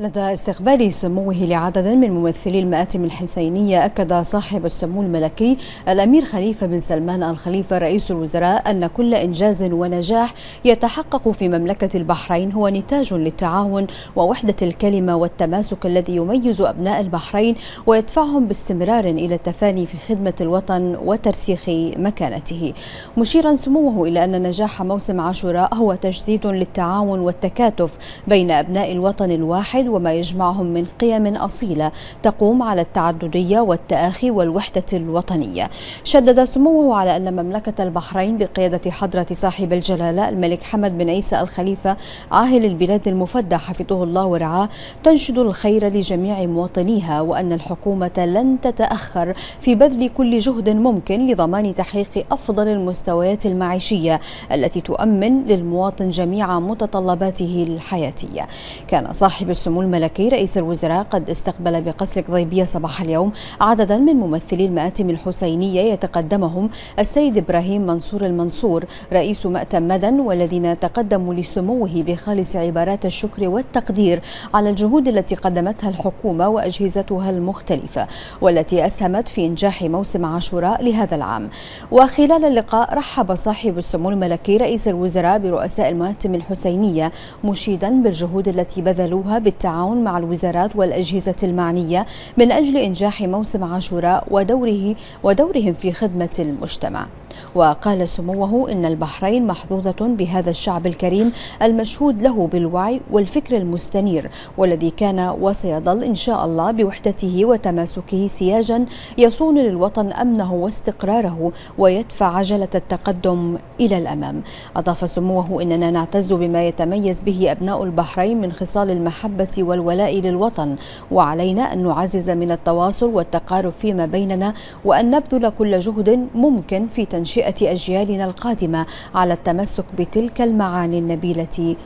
لدى استقبال سموه لعدد من ممثلي المآتم الحسينية أكد صاحب السمو الملكي الأمير خليفة بن سلمان الخليفة رئيس الوزراء أن كل إنجاز ونجاح يتحقق في مملكة البحرين هو نتاج للتعاون ووحدة الكلمة والتماسك الذي يميز أبناء البحرين ويدفعهم باستمرار إلى التفاني في خدمة الوطن وترسيخ مكانته. مشيرا سموه إلى أن نجاح موسم عاشوراء هو تجسيد للتعاون والتكاتف بين أبناء الوطن الواحد وما يجمعهم من قيم أصيلة تقوم على التعددية والتآخي والوحدة الوطنية. شدد سموه على أن مملكة البحرين بقيادة حضرة صاحب الجلالة الملك حمد بن عيسى الخليفة عاهل البلاد المفدى حفظه الله ورعاه تنشد الخير لجميع مواطنيها وأن الحكومة لن تتأخر في بذل كل جهد ممكن لضمان تحقيق أفضل المستويات المعيشية التي تؤمن للمواطن جميع متطلباته الحياتية. كان صاحب السمو الملكي رئيس الوزراء قد استقبل بقصر قضيبية صباح اليوم عددا من ممثلي المآتم الحسينية يتقدمهم السيد إبراهيم منصور المنصور رئيس مأتم مدن والذين تقدموا لسموه بخالص عبارات الشكر والتقدير على الجهود التي قدمتها الحكومة وأجهزتها المختلفة والتي أسهمت في إنجاح موسم عاشوراء لهذا العام. وخلال اللقاء رحب صاحب السمو الملكي رئيس الوزراء برؤساء المآتم الحسينية مشيدا بالجهود التي بذلوها بالتعاون بالتعاون مع الوزارات والأجهزة المعنية من أجل إنجاح موسم عاشوراء ودوره ودورهم في خدمة المجتمع. وقال سموه إن البحرين محظوظة بهذا الشعب الكريم المشهود له بالوعي والفكر المستنير والذي كان وسيظل إن شاء الله بوحدته وتماسكه سياجا يصون للوطن أمنه واستقراره ويدفع عجلة التقدم إلى الأمام. أضاف سموه إننا نعتز بما يتميز به أبناء البحرين من خصال المحبة والولاء للوطن وعلينا أن نعزز من التواصل والتقارب فيما بيننا وأن نبذل كل جهد ممكن في تنشيط تنشئة أجيالنا القادمة على التمسك بتلك المعاني النبيلة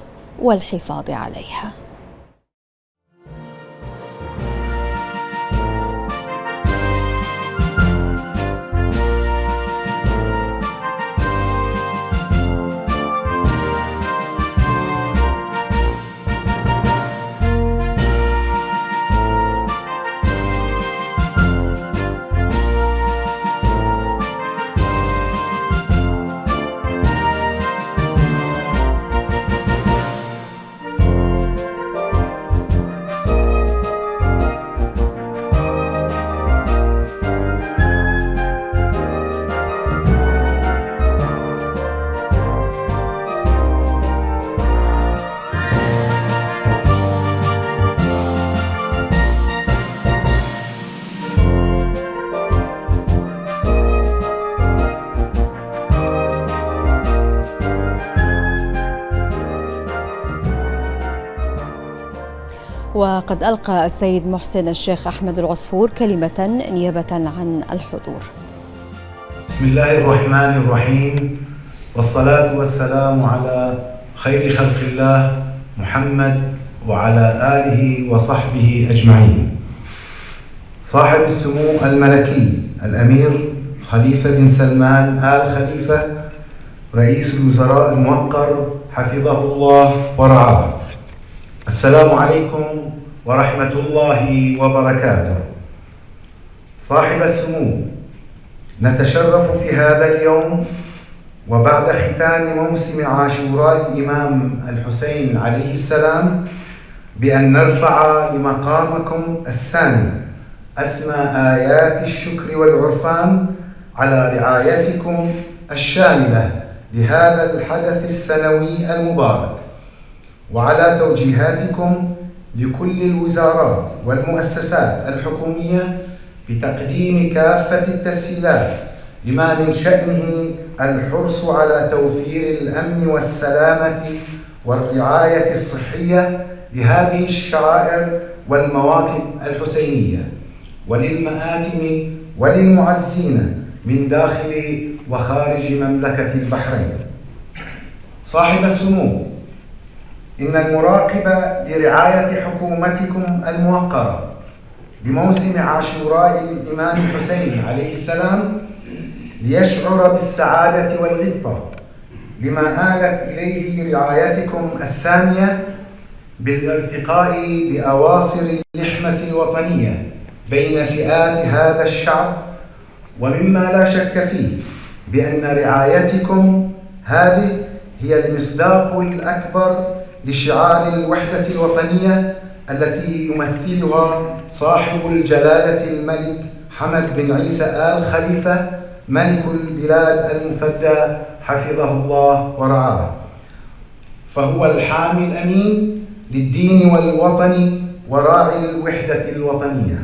والحفاظ عليها. وقد ألقى السيد محسن الشيخ أحمد العصفور كلمة نيابة عن الحضور. بسم الله الرحمن الرحيم. والصلاة والسلام على خير خلق الله محمد وعلى آله وصحبه أجمعين. صاحب السمو الملكي الأمير خليفة بن سلمان آل خليفة رئيس الوزراء الموقر حفظه الله ورعاه. السلام عليكم ورحمة الله وبركاته. صاحب السمو نتشرف في هذا اليوم وبعد ختام موسم عاشوراء الإمام الحسين عليه السلام بأن نرفع لمقامكم السامي أسمى آيات الشكر والعرفان على رعايتكم الشاملة لهذا الحدث السنوي المبارك. وعلى توجيهاتكم لكل الوزارات والمؤسسات الحكومية بتقديم كافة التسهيلات لما من شأنه الحرص على توفير الأمن والسلامة والرعاية الصحية لهذه الشعائر والمواكب الحسينية وللمآتم وللمعزين من داخل وخارج مملكة البحرين. صاحب السمو إن المراقب لرعاية حكومتكم الموقرة لموسم عاشوراء الإمام الحسين عليه السلام ليشعر بالسعادة والغبطة لما آلت إليه رعايتكم السامية بالارتقاء بأواصر اللحمة الوطنية بين فئات هذا الشعب ومما لا شك فيه بأن رعايتكم هذه هي المصداق الأكبر لشعار الوحدة الوطنية التي يمثلها صاحب الجلالة الملك حمد بن عيسى آل خليفة ملك البلاد المفدى حفظه الله ورعاه. فهو الحامي الأمين للدين والوطن وراعي الوحدة الوطنية.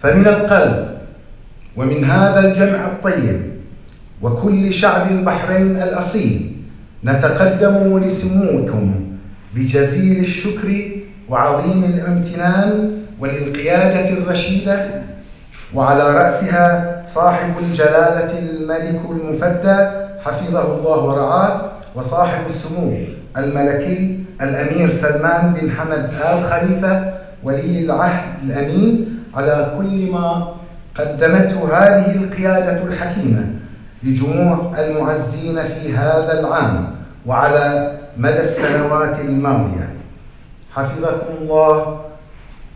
فمن القلب ومن هذا الجمع الطيب وكل شعب البحرين الأصيل نتقدم لسموكم بجزيل الشكر وعظيم الامتنان وللقيادة الرشيدة وعلى رأسها صاحب الجلالة الملك المفدى حفظه الله ورعاه وصاحب السمو الملكي الأمير سلمان بن حمد آل خليفة ولي العهد الأمين على كل ما قدمته هذه القيادة الحكيمة. لجموع المعزين في هذا العام وعلى مدى السنوات الماضية. حفظكم الله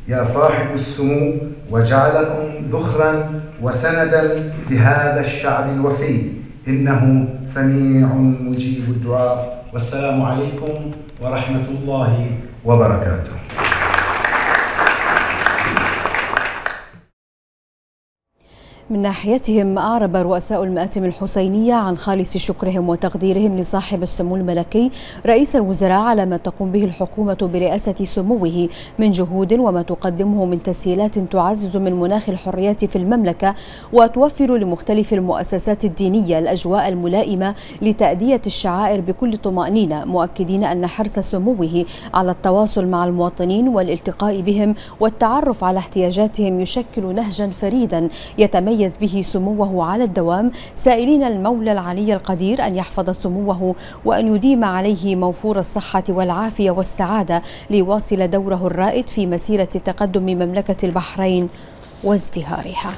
يا صاحب السمو وجعلكم ذخرا وسندا لهذا الشعب الوفي. إنه سميع مجيب الدعاء. والسلام عليكم ورحمة الله وبركاته. من ناحيتهم أعرب رؤساء المآتم الحسينية عن خالص شكرهم وتقديرهم لصاحب السمو الملكي رئيس الوزراء على ما تقوم به الحكومة برئاسة سموه من جهود وما تقدمه من تسهيلات تعزز من مناخ الحريات في المملكة وتوفر لمختلف المؤسسات الدينية الأجواء الملائمة لتأدية الشعائر بكل طمأنينة مؤكدين أن حرص سموه على التواصل مع المواطنين والالتقاء بهم والتعرف على احتياجاتهم يشكل نهجا فريدا يتميز يتميز به سموه على الدوام سائلين المولى العلي القدير أن يحفظ سموه وأن يديم عليه موفور الصحة والعافية والسعادة ليواصل دوره الرائد في مسيرة تقدم مملكة البحرين وازدهارها.